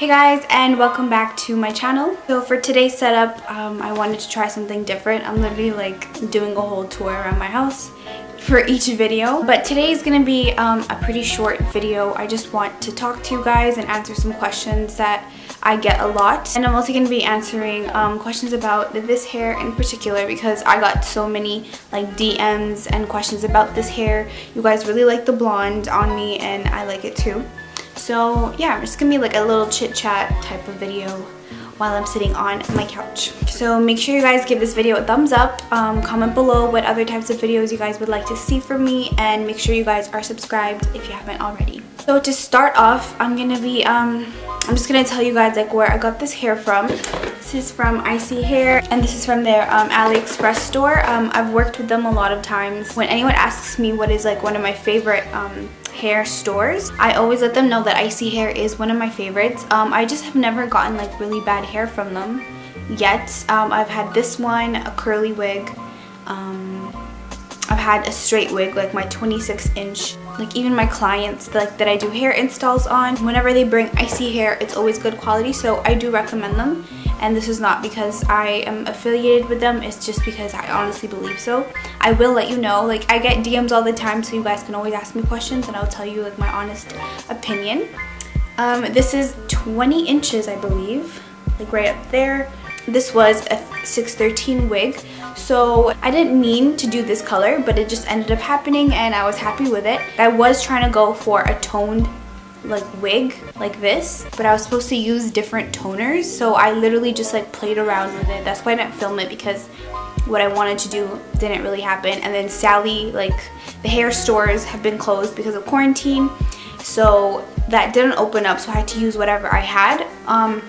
Hey guys and welcome back to my channel. So for today's setup, um, I wanted to try something different. I'm literally like doing a whole tour around my house for each video. But today is to be um, a pretty short video. I just want to talk to you guys and answer some questions that I get a lot. And I'm also to be answering um, questions about this hair in particular because I got so many like DMs and questions about this hair. You guys really like the blonde on me and I like it too. So yeah, it's gonna be like a little chit chat type of video while I'm sitting on my couch. So make sure you guys give this video a thumbs up, um, comment below what other types of videos you guys would like to see from me, and make sure you guys are subscribed if you haven't already. So to start off, I'm gonna be, um, I'm just gonna tell you guys like where I got this hair from. This is from Isee Hair, and this is from their um, AliExpress store. Um, I've worked with them a lot of times. When anyone asks me what is like one of my favorite um, hair stores. I always let them know that Isee Hair is one of my favorites. Um, I just have never gotten like really bad hair from them yet. Um, I've had this one, a curly wig. Um, I've had a straight wig, like my 26 inch. Like even my clients like that I do hair installs on, whenever they bring Isee hair, it's always good quality. So I do recommend them. And this is not because I am affiliated with them it's just because I honestly believe so. I will let you know like I get DMs all the time so you guys can always ask me questions and I'll tell you like my honest opinion. Um, this is 20 inches I believe like right up there this was a 613 wig. So I didn't mean to do this color but it just ended up happening and I was happy with it. I was trying to go for a toned like wig like this but I was supposed to use different toners. So I literally just like played around with it. That's why I didn't film it because what I wanted to do didn't really happen. And then Sally like the hair stores have been closed because of quarantine. So that didn't open up so I had to use whatever I had. Um,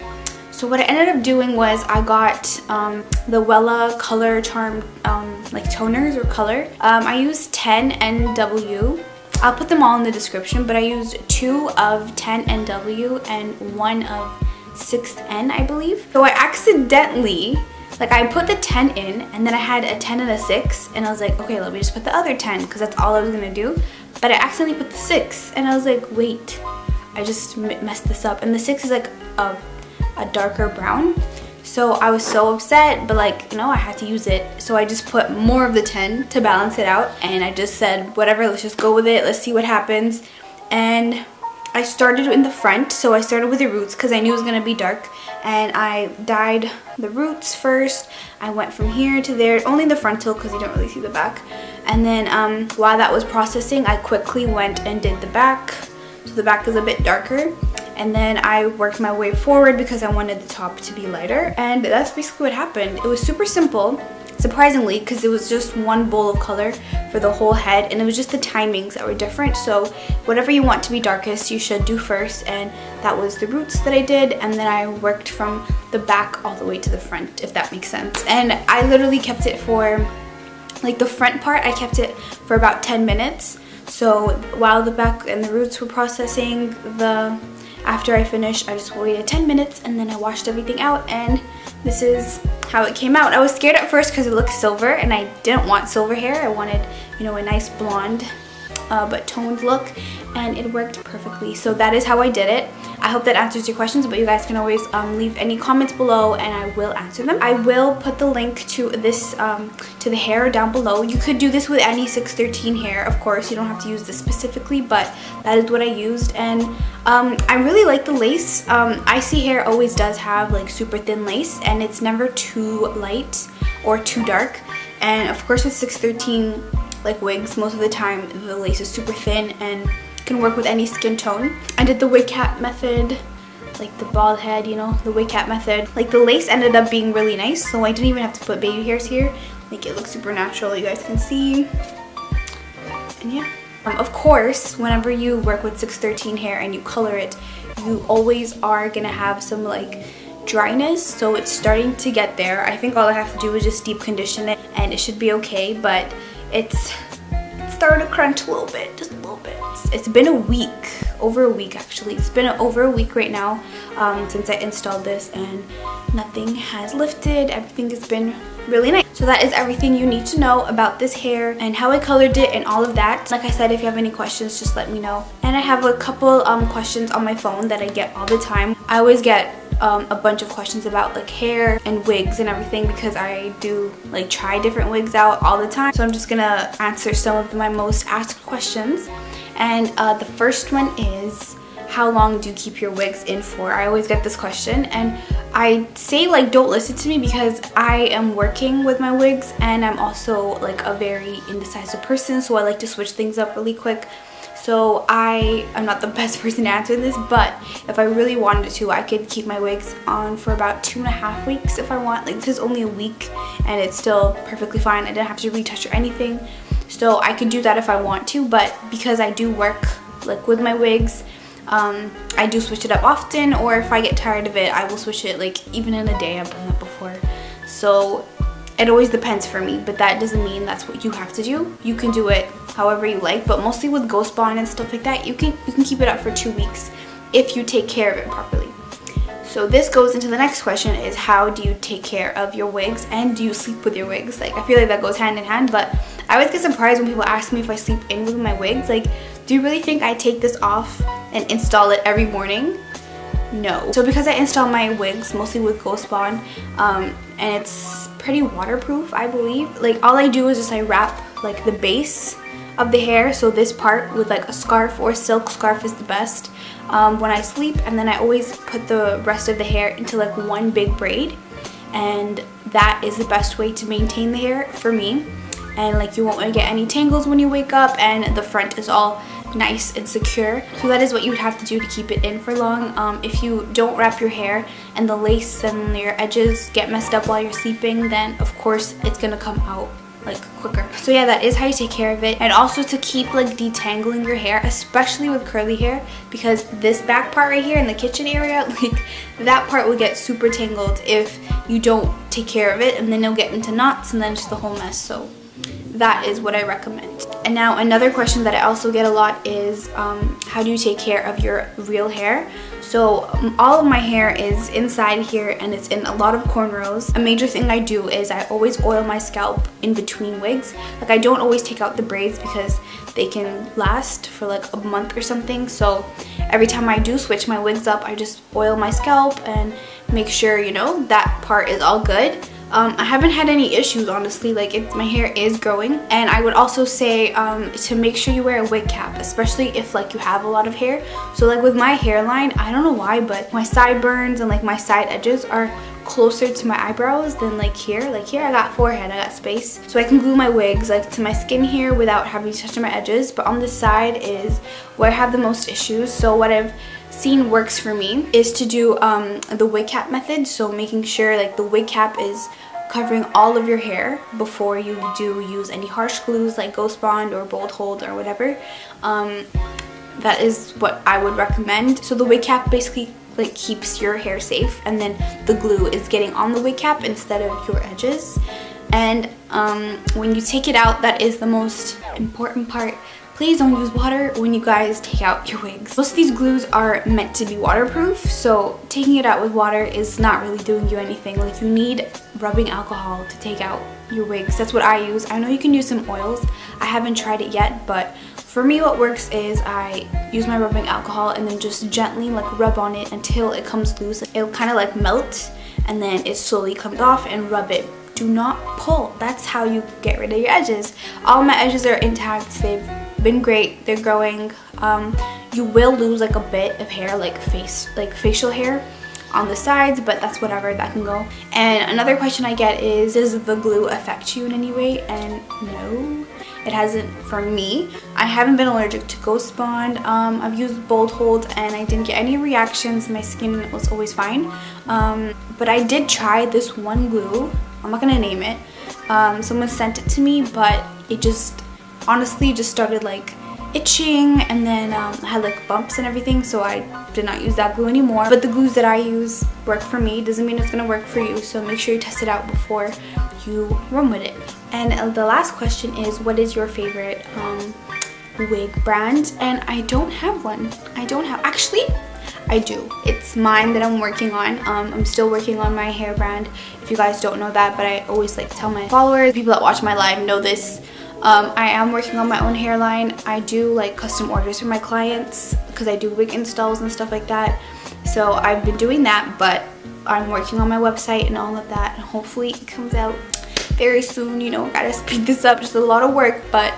so what I ended up doing was I got um, the Wella Color Charm um, like toners or color. Um, I used 10 NW I'll put them all in the description, but I used two of 10NW and one of 6N, I believe. So I accidentally, like I put the 10 in and then I had a 10 and a 6 and I was like, okay, let me just put the other 10 because that's all I was gonna do. But I accidentally put the 6 and I was like, wait, I just messed this up. And the 6 is like a, a darker brown. So I was so upset, but like, you know, I had to use it. So I just put more of the 10 to balance it out. And I just said, whatever, let's just go with it. Let's see what happens. And I started in the front. So I started with the roots because I knew it was going to be dark. And I dyed the roots first. I went from here to there, only the frontal because you don't really see the back. And then um, while that was processing, I quickly went and did the back. So the back is a bit darker and then I worked my way forward because I wanted the top to be lighter. And that's basically what happened. It was super simple surprisingly because it was just one bowl of color for the whole head. And it was just the timings that were different. So whatever you want to be darkest you should do first. And that was the roots that I did. And then I worked from the back all the way to the front if that makes sense. And I literally kept it for like the front part I kept it for about 10 minutes. So while the back and the roots were processing the after I finished, I just waited 10 minutes and then I washed everything out and this is how it came out. I was scared at first because it looked silver and I didn't want silver hair. I wanted, you know, a nice blonde uh, but toned look and it worked perfectly. So that is how I did it. I hope that answers your questions, but you guys can always um, leave any comments below and I will answer them. I will put the link to this, um, to the hair down below. You could do this with any 613 hair, of course. You don't have to use this specifically, but that is what I used. And um, I really like the lace. Um, Isee hair always does have like super thin lace and it's never too light or too dark. And of course with 613 like wigs, most of the time the lace is super thin and can work with any skin tone. I did the wig cap method, like the bald head, you know, the wig cap method. Like the lace ended up being really nice, so I didn't even have to put baby hairs here. Make it look super natural, you guys can see. And yeah. Um, of course, whenever you work with 613 hair and you color it, you always are gonna have some like dryness so it's starting to get there I think all I have to do is just deep condition it and it should be okay but it's, starting to crunch a little bit just a little bit it's been a week over a week actually. It's been over a week right now um, since I installed this and nothing has lifted. Everything has been really nice. So that is everything you need to know about this hair and how I colored it and all of that. Like I said, if you have any questions, just let me know. And I have a couple um, questions on my phone that I get all the time. I always get um, a bunch of questions about like hair and wigs and everything because I do like try different wigs out all the time. So I'm just gonna answer some of my most asked questions. And uh, the first one is, how long do you keep your wigs in for? I always get this question and I say like don't listen to me because I am working with my wigs and I'm also like a very indecisive person so I like to switch things up really quick. So I am not the best person to answer this, but if I really wanted to, I could keep my wigs on for about two and a half weeks if I want. Like this is only a week and it's still perfectly fine. I didn't have to retouch or anything. So I could do that if I want to, but because I do work like with my wigs, um, I do switch it up often or if I get tired of it, I will switch it like even in a day. I've done that before. So it always depends for me, but that doesn't mean that's what you have to do. You can do it however you like, but mostly with Ghost Bond and stuff like that, you can, you can keep it up for two weeks if you take care of it properly. So this goes into the next question is how do you take care of your wigs and do you sleep with your wigs? Like I feel like that goes hand in hand, but I always get surprised when people ask me if I sleep in with my wigs. Like, do you really think I take this off and install it every morning? No. So because I install my wigs mostly with Ghost Bond um, and it's pretty waterproof, I believe. Like all I do is just I wrap like the base of the hair so this part with like a scarf or silk scarf is the best um, when I sleep and then I always put the rest of the hair into like one big braid and that is the best way to maintain the hair for me. And like you won't get any tangles when you wake up and the front is all nice and secure. So that is what you would have to do to keep it in for long. Um, if you don't wrap your hair and the lace and your edges get messed up while you're sleeping then of course it's gonna come out like quicker. So yeah, that is how you take care of it. And also to keep like detangling your hair, especially with curly hair, because this back part right here in the kitchen area, like that part will get super tangled if you don't take care of it and then you'll get into knots and then just the whole mess. So that is what I recommend. And now another question that I also get a lot is um, how do you take care of your real hair? So um, all of my hair is inside here and it's in a lot of cornrows. A major thing I do is I always oil my scalp in between wigs. Like I don't always take out the braids because they can last for like a month or something. So every time I do switch my wigs up, I just oil my scalp and make sure, you know, that part is all good. Um, I haven't had any issues honestly. Like it, my hair is growing. And I would also say um, to make sure you wear a wig cap especially if like you have a lot of hair. So like with my hairline I don't know why but my sideburns and like my side edges are closer to my eyebrows than like here. Like here I got forehead I got space. So I can glue my wigs like to my skin here without having to touch my edges. But on this side is where I have the most issues. So what I've seen works for me is to do um, the wig cap method. So making sure like the wig cap is covering all of your hair before you do use any harsh glues like Ghost Bond or Bold Hold or whatever. Um, that is what I would recommend. So the wig cap basically like keeps your hair safe and then the glue is getting on the wig cap instead of your edges. And um, when you take it out, that is the most important part Please don't use water when you guys take out your wigs. Most of these glues are meant to be waterproof, so taking it out with water is not really doing you anything. Like you need rubbing alcohol to take out your wigs. That's what I use. I know you can use some oils. I haven't tried it yet, but for me what works is I use my rubbing alcohol and then just gently like rub on it until it comes loose. It'll kind of like melt and then it slowly comes off and rub it do not pull. That's how you get rid of your edges. All my edges are intact. They've been great. They're growing. Um, you will lose like a bit of hair, like face, like facial hair on the sides, but that's whatever, that can go. And another question I get is, does the glue affect you in any way? And no, it hasn't for me. I haven't been allergic to Ghost Bond. Um, I've used Bold Hold and I didn't get any reactions. My skin was always fine. Um, but I did try this one glue. I'm not gonna name it. Um, someone sent it to me, but it just honestly just started like itching and then um, I had like bumps and everything so I did not use that glue anymore but the glues that I use work for me doesn't mean it's gonna work for you so make sure you test it out before you run with it and uh, the last question is what is your favorite um, wig brand and I don't have one. I don't have, actually, I do. It's mine that I'm working on. Um, I'm still working on my hair brand if you guys don't know that, but I always like tell my followers, people that watch my live know this. Um, I am working on my own hairline. I do like custom orders for my clients because I do wig installs and stuff like that. So I've been doing that, but I'm working on my website and all of that. And hopefully it comes out very soon. You know, gotta speed this up. Just a lot of work, but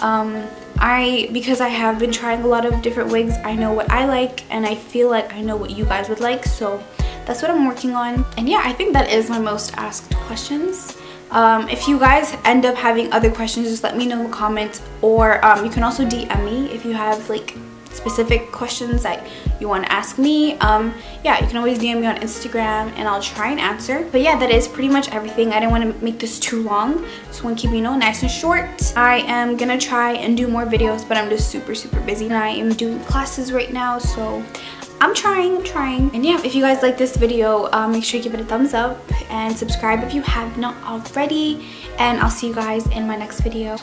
um, I, because I have been trying a lot of different wigs, I know what I like and I feel like I know what you guys would like. So that's what I'm working on. And yeah, I think that is my most asked questions. Um, if you guys end up having other questions, just let me know in the comments or um, you can also DM me if you have like specific questions that you want to ask me um yeah you can always dm me on instagram and i'll try and answer but yeah that is pretty much everything i didn't want to make this too long just want to keep you know nice and short i am gonna try and do more videos but i'm just super super busy and i am doing classes right now so I'm trying, I'm trying. And yeah, if you guys like this video, uh, make sure you give it a thumbs up and subscribe if you have not already. And I'll see you guys in my next video.